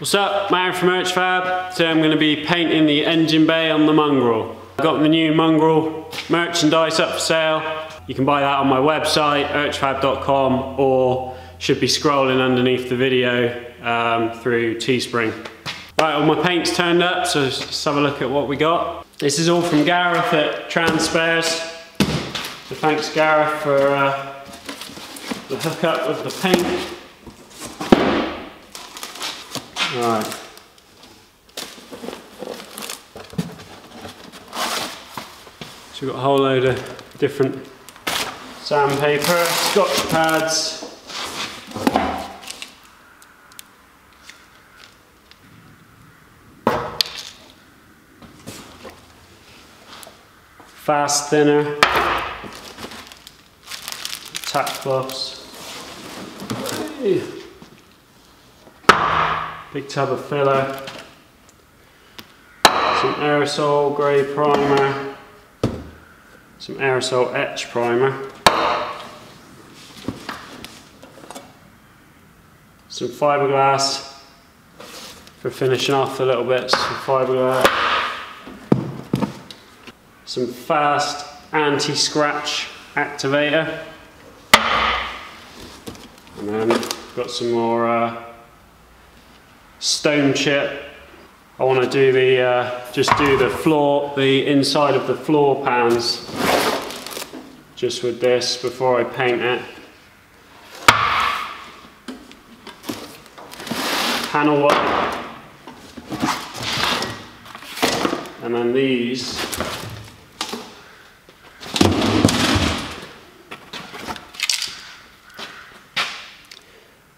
What's up, Matt from Urchfab. Today I'm going to be painting the engine bay on the Mongrel. I've got the new Mongrel merchandise up for sale. You can buy that on my website, urchfab.com, or should be scrolling underneath the video um, through Teespring. Right, all my paint's turned up, so let's have a look at what we got. This is all from Gareth at Transpares. So thanks Gareth for uh, the hookup of the paint. Right. So we've got a whole load of different sandpaper, scotch pads, fast thinner, tack cloths. Big tub of filler. Some aerosol grey primer. Some aerosol etch primer. Some fiberglass for finishing off a little bit. Some fiberglass. Some fast anti-scratch activator. And then got some more uh, stone chip. I want to do the, uh, just do the floor, the inside of the floor pans just with this before I paint it. Panel white. And then these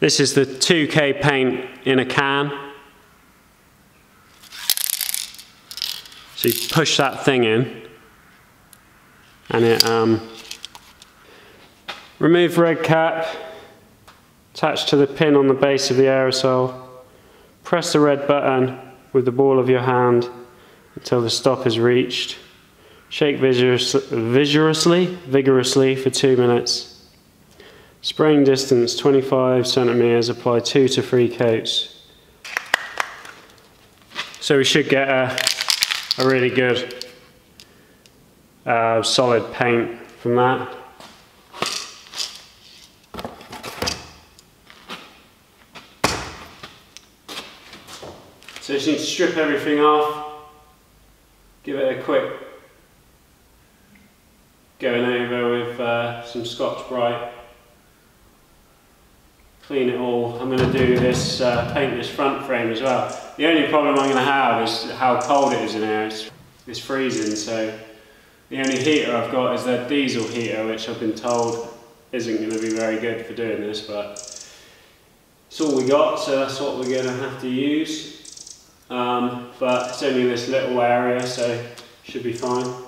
This is the 2K paint in a can. So you push that thing in and it um, remove red cap, attach to the pin on the base of the aerosol, press the red button with the ball of your hand until the stop is reached. Shake vigorously, vigorously for two minutes. Spraying distance 25 centimeters, apply two to three coats. So we should get a, a really good uh, solid paint from that. So just need to strip everything off, give it a quick going over with uh, some Scotch-Brite clean it all. I'm going to do this, uh, paint this front frame as well. The only problem I'm going to have is how cold it is in here. It's, it's freezing, so the only heater I've got is that diesel heater, which I've been told isn't going to be very good for doing this, but it's all we got, so that's what we're going to have to use. Um, but it's only this little area, so should be fine.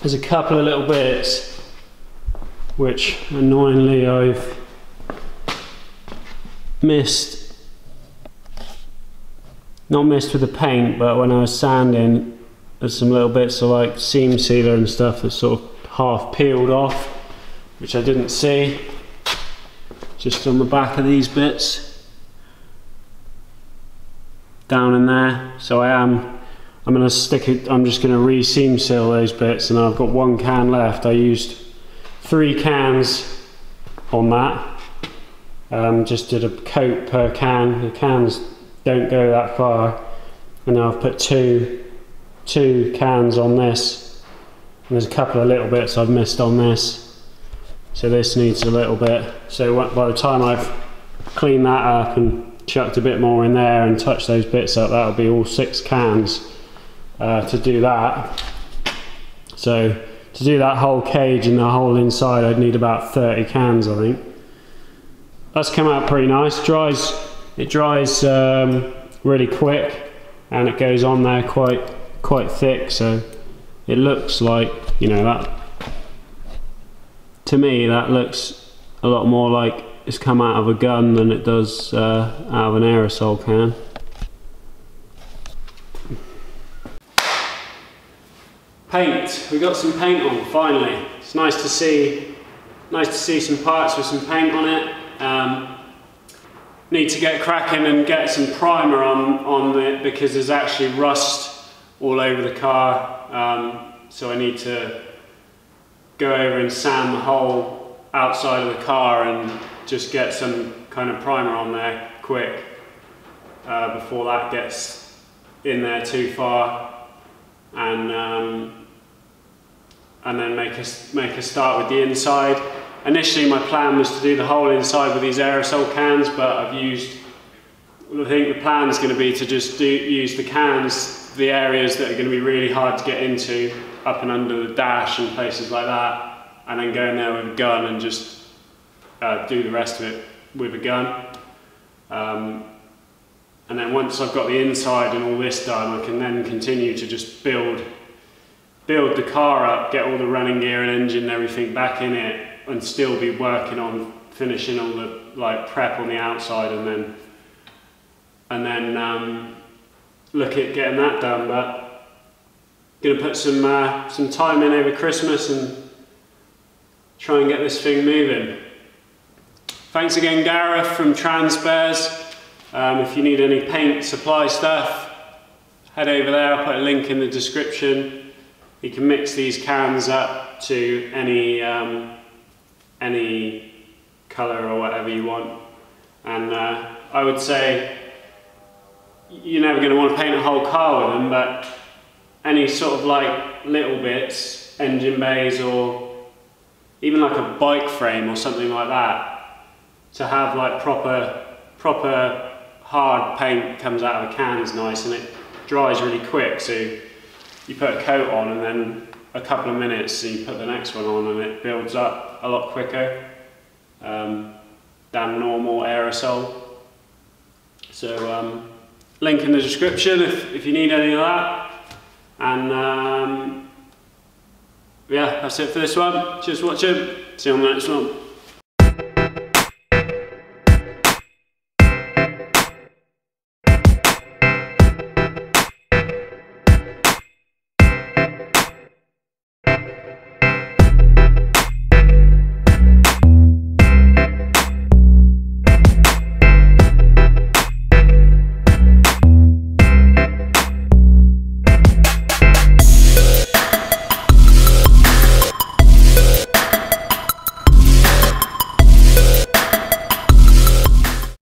There's a couple of little bits which annoyingly I've missed. Not missed with the paint, but when I was sanding, there's some little bits of like seam sealer and stuff that sort of half peeled off, which I didn't see. Just on the back of these bits. Down in there. So I am I'm going to stick it, I'm just going to re-seam seal those bits and I've got one can left. I used three cans on that. Um, just did a coat per can. The cans don't go that far. And now I've put two, two cans on this. And there's a couple of little bits I've missed on this. So this needs a little bit. So by the time I've cleaned that up and chucked a bit more in there and touched those bits up, that'll be all six cans uh, to do that. So to do that whole cage and the whole inside, I'd need about 30 cans, I think. That's come out pretty nice. Dries, it dries um, really quick, and it goes on there quite quite thick. So it looks like you know that. To me, that looks a lot more like it's come out of a gun than it does uh, out of an aerosol can. Paint. We got some paint on finally. It's nice to see. Nice to see some parts with some paint on it. Um, need to get cracking and get some primer on on it because there's actually rust all over the car. Um, so I need to go over and sand the whole outside of the car and just get some kind of primer on there quick uh, before that gets in there too far and um, and then make a, make a start with the inside. Initially my plan was to do the whole inside with these aerosol cans, but I've used, I think the plan is going to be to just do, use the cans, the areas that are going to be really hard to get into, up and under the dash and places like that, and then go in there with a gun and just uh, do the rest of it with a gun. Um, and then once I've got the inside and all this done, I can then continue to just build build the car up, get all the running gear and engine and everything back in it, and still be working on finishing all the like prep on the outside, and then and then um, look at getting that done. But gonna put some uh, some time in over Christmas and try and get this thing moving. Thanks again, Gareth from Transpares. Um, if you need any paint supply stuff, head over there. I'll put a link in the description. You can mix these cans up to any, um, any colour or whatever you want. And uh, I would say you're never going to want to paint a whole car with them, but any sort of like little bits, engine bays or even like a bike frame or something like that, to have like proper, proper hard paint comes out of a can is nice and it dries really quick. So you put a coat on and then a couple of minutes you put the next one on and it builds up a lot quicker um, than normal aerosol. So um, link in the description if, if you need any of that. And um, yeah, that's it for this one. Cheers for watching. See you on the next one.